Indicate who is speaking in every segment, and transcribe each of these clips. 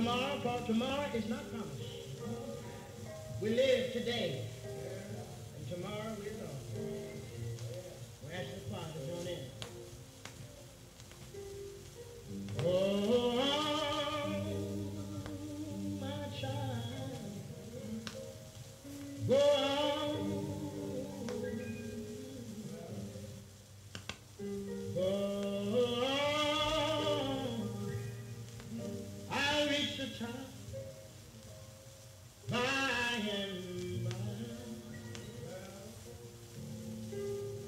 Speaker 1: tomorrow, for tomorrow is not promised. We live today,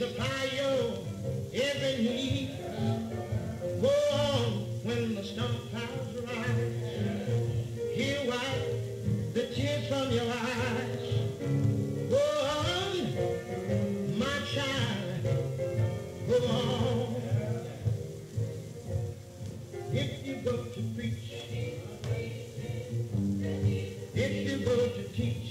Speaker 1: supply your every need. Go on when the storm clouds rise. He'll wipe the tears from your eyes. Go on, my child. Go on. If you go to preach, if you go to teach,